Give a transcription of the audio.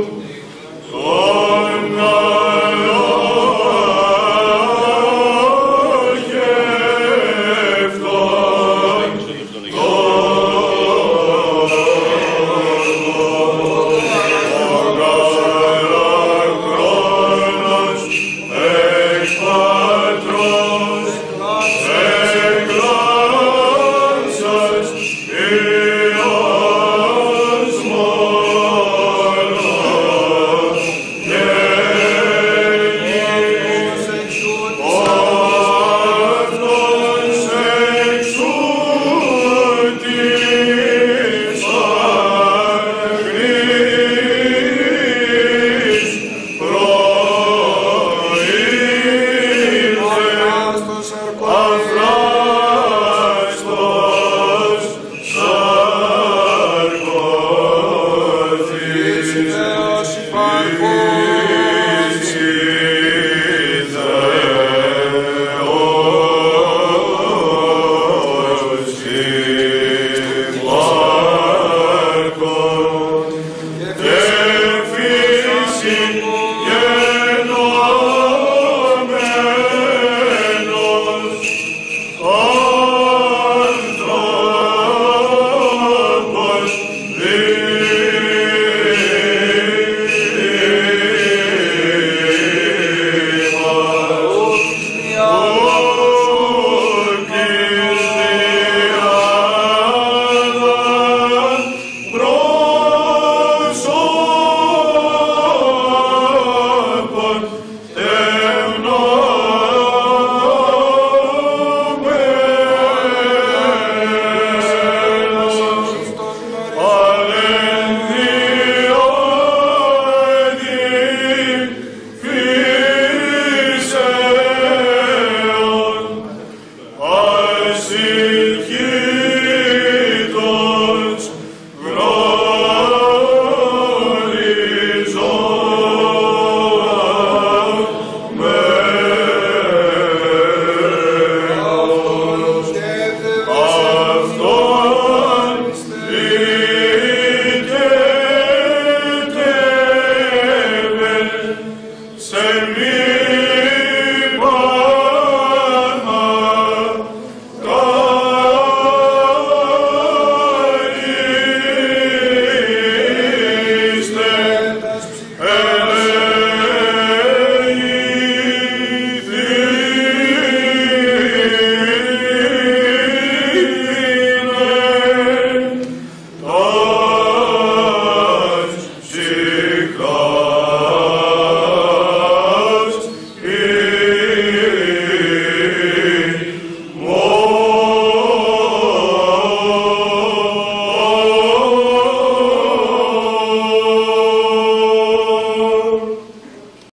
Look, Oh!